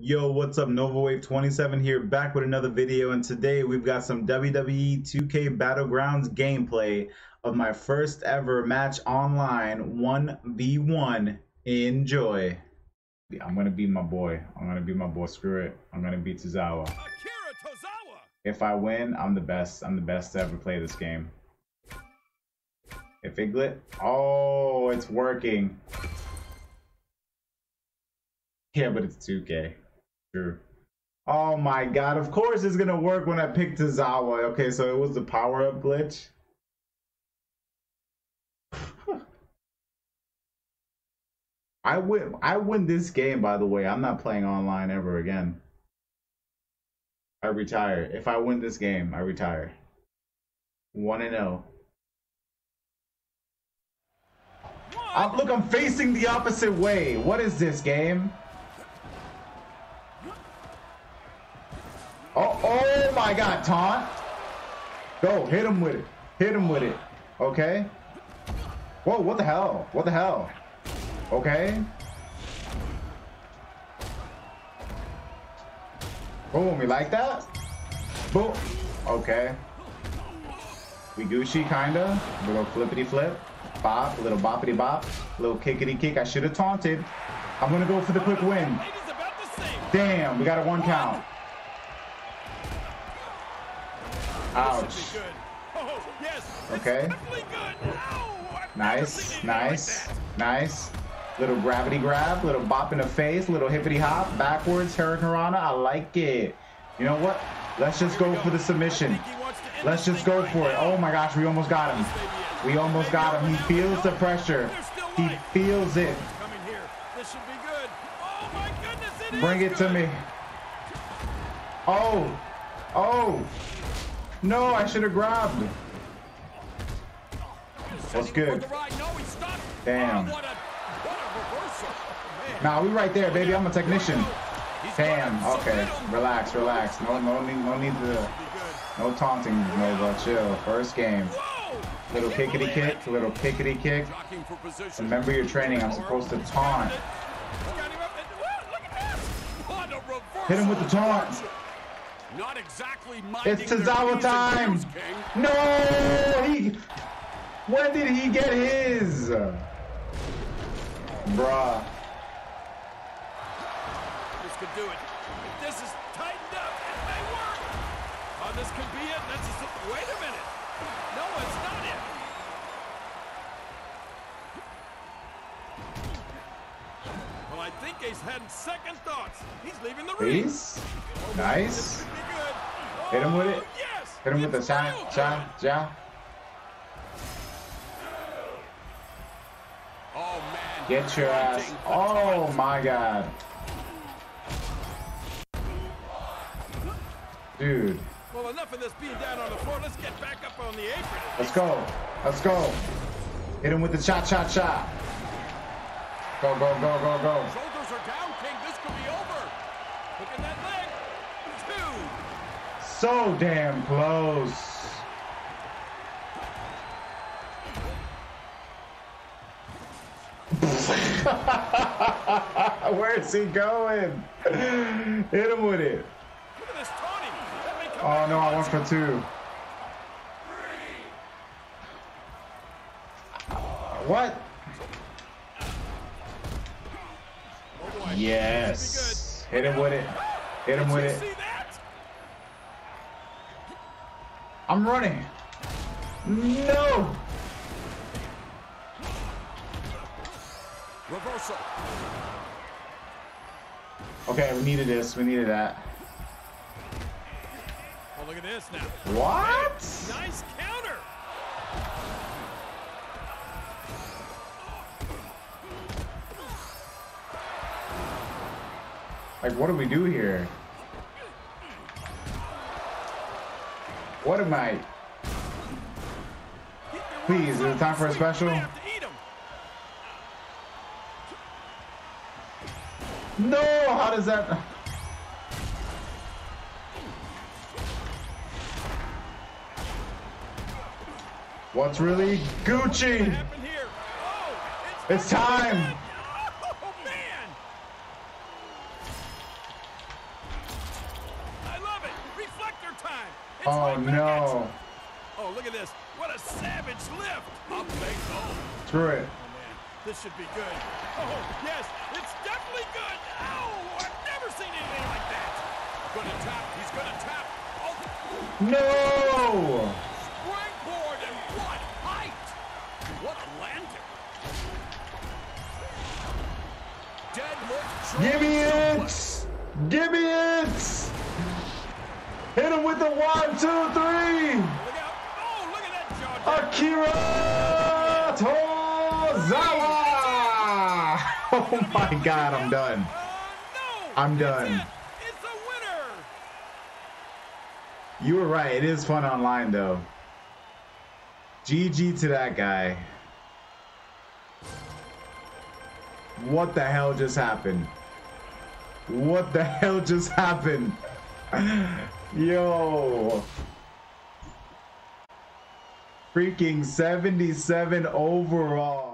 Yo, what's up? NovaWave27 here, back with another video, and today we've got some WWE 2K Battlegrounds gameplay of my first ever match online, 1v1. Enjoy. I'm gonna be my boy. I'm gonna be my boy. Screw it. I'm gonna beat Tozawa. Akira Tozawa. If I win, I'm the best. I'm the best to ever play this game. If Iglet, oh, it's working. Yeah, but it's 2K. True. Oh my god, of course it's gonna work when I pick Tozawa. Okay, so it was the power-up glitch. I win I win this game by the way. I'm not playing online ever again. I retire. If I win this game, I retire. 1 and 0. Uh, look, I'm facing the opposite way. What is this game? Oh, oh my God, taunt. Go, hit him with it. Hit him with it. Okay. Whoa, what the hell? What the hell? Okay. Boom, you like that? Boom. Okay. We Gucci, kinda. Little flippity flip. Bop, a little boppity bop. Little kickity kick. I should have taunted. I'm gonna go for the quick win. Ladies about the same. Damn, we got a one count. Ouch. This should be good. Oh, yes. Okay. is definitely good. Ow, I've never Nice, nice, nice. Little gravity grab, little bop in the face, little hippity hop, backwards, Hurricanrana. I like it. You know what? Let's just go for the submission. I think he wants to end Let's just go for it. Oh my gosh, we almost got him. Yes, maybe it is. We almost got him. He feels the pressure. He feels it. Coming here. This should be good. Oh my goodness, it is Bring it to me. Oh, oh. No, I should have grabbed. Setting good? Damn. Nah, we right there, baby. I'm a technician. Damn. Okay. Relax, relax. No, no need, no need to, no taunting, Nova. Chill. First game. Little kickity kick, little kickity kick. Remember your training. I'm supposed to taunt. Hit him with the taunt. Not exactly It's Tozawa time. No, he. When did he get his? Bruh. This could do it. If this is tightened up, it may work. Oh, this could be it. That's just, wait a minute. No, it's not it. Well, I think he's had second thoughts. He's leaving the ring. Peace. Nice. This could be good. Hit him with Oh, it. Yes. Hit him with the It's shot, real shot, good. ja. Oh, man. Get your ass. Oh my god. Dude, Well, enough of this being down on the floor. Let's get back up on the apron. let's go. Let's go. Hit him with the shot, shot, shot. Go, go, go, go, go. Shoulders are down, King. This could be over. Look at that leg. Two. So damn close. Where is he going? Hit him with it. Look at this taunting. That may come Oh no, I went for two. What? Yes. Hit him with it. Hit him Did with it. I'm running. No. Reversal. Okay, we needed this. We needed that. Oh, look at this now. What? Nice Like, what do we do here? What am I? Please, is it time for a special? No, how does that? What's really Gucci? It's time. Another time. It's Oh at no. Oh, look at this. What a savage lift. Up they go. Screw it. Oh, man. This should be good. Oh, yes. It's definitely good. Oh, I've never seen anything like that. Gonna tap. He's gonna tap. Oh, No! springboard and what height. What a landing. Deadlift. Give me it! Give me it! Hit him with the one, two, three! Oh, jaw. Akira Tozawa! Oh my god, I'm done. I'm done. You were right, it is fun online though. GG to that guy. What the hell just happened? What the hell just happened? Yo. Freaking 77 overall.